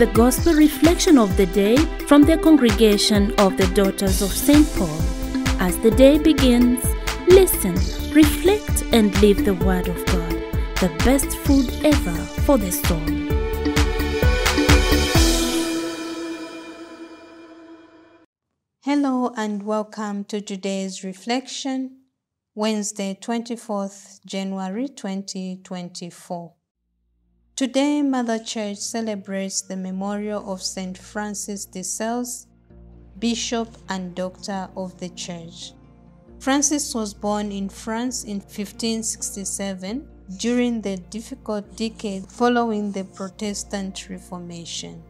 the gospel reflection of the day from the congregation of the Daughters of St. Paul. As the day begins, listen, reflect, and live the Word of God, the best food ever for the soul. Hello and welcome to today's reflection, Wednesday, 24th January 2024. Today, Mother Church celebrates the memorial of St. Francis de Sales, Bishop and Doctor of the Church. Francis was born in France in 1567 during the difficult decade following the Protestant Reformation.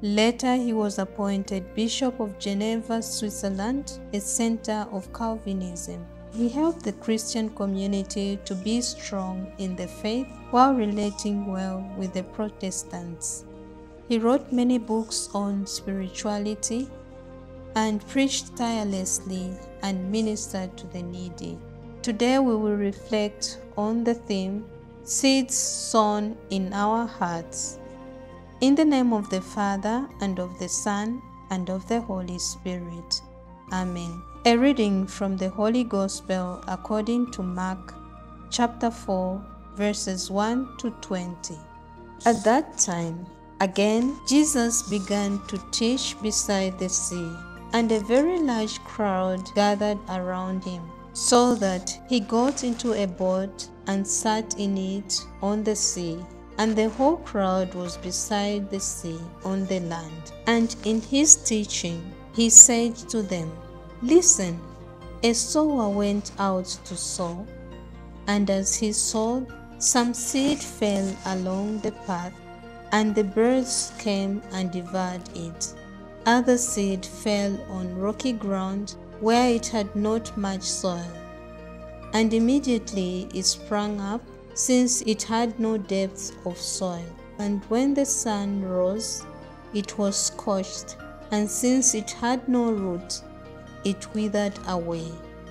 Later, he was appointed Bishop of Geneva, Switzerland, a center of Calvinism. He helped the Christian community to be strong in the faith while relating well with the Protestants. He wrote many books on spirituality and preached tirelessly and ministered to the needy. Today we will reflect on the theme Seeds Sown in Our Hearts. In the name of the Father, and of the Son, and of the Holy Spirit. Amen. A reading from the Holy Gospel according to Mark, chapter 4, verses 1 to 20. At that time, again, Jesus began to teach beside the sea, and a very large crowd gathered around him, so that he got into a boat and sat in it on the sea and the whole crowd was beside the sea on the land. And in his teaching, he said to them, Listen, a sower went out to sow, and as he sowed, some seed fell along the path, and the birds came and devoured it. Other seed fell on rocky ground where it had not much soil, and immediately it sprang up since it had no depth of soil. And when the sun rose, it was scorched, and since it had no root, it withered away.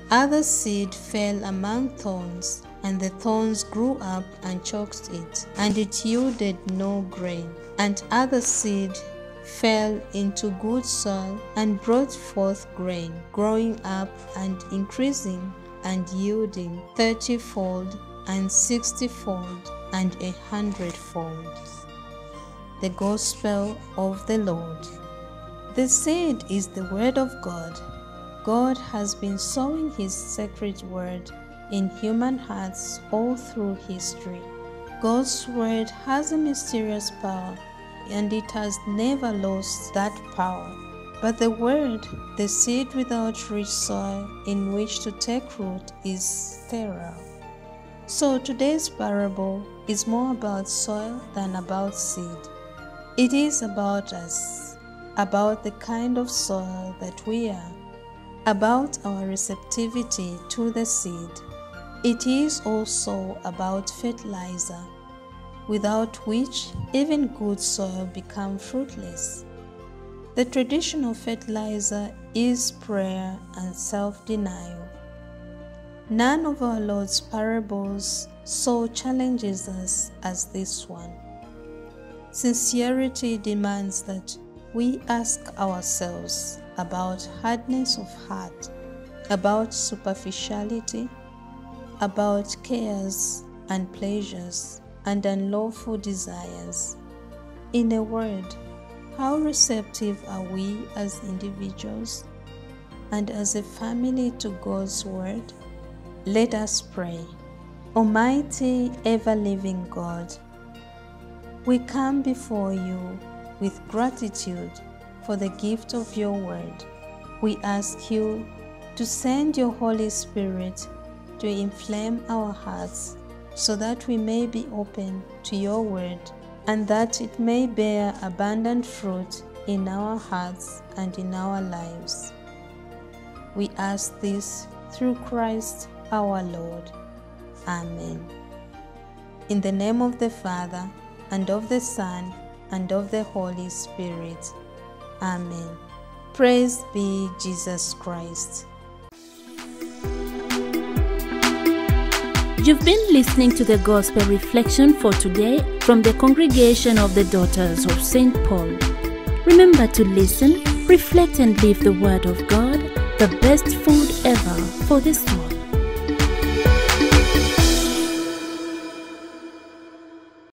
Other seed fell among thorns, and the thorns grew up and choked it, and it yielded no grain. And other seed fell into good soil and brought forth grain, growing up and increasing and yielding thirtyfold and sixtyfold and a hundredfold. The Gospel of the Lord. The seed is the Word of God. God has been sowing His sacred Word in human hearts all through history. God's Word has a mysterious power and it has never lost that power. But the Word, the seed without rich soil in which to take root, is sterile. So today's parable is more about soil than about seed. It is about us, about the kind of soil that we are, about our receptivity to the seed. It is also about fertilizer, without which even good soil becomes fruitless. The traditional fertilizer is prayer and self denial. None of our Lord's parables so challenges us as this one. Sincerity demands that we ask ourselves about hardness of heart, about superficiality, about cares and pleasures and unlawful desires. In a word, how receptive are we as individuals and as a family to God's Word? Let us pray. Almighty, ever living God, we come before you with gratitude for the gift of your word. We ask you to send your Holy Spirit to inflame our hearts so that we may be open to your word and that it may bear abundant fruit in our hearts and in our lives. We ask this through Christ our Lord. Amen. In the name of the Father, and of the Son, and of the Holy Spirit. Amen. Praise be Jesus Christ. You've been listening to the Gospel Reflection for today from the congregation of the Daughters of St. Paul. Remember to listen, reflect, and live the Word of God, the best food ever for this soul.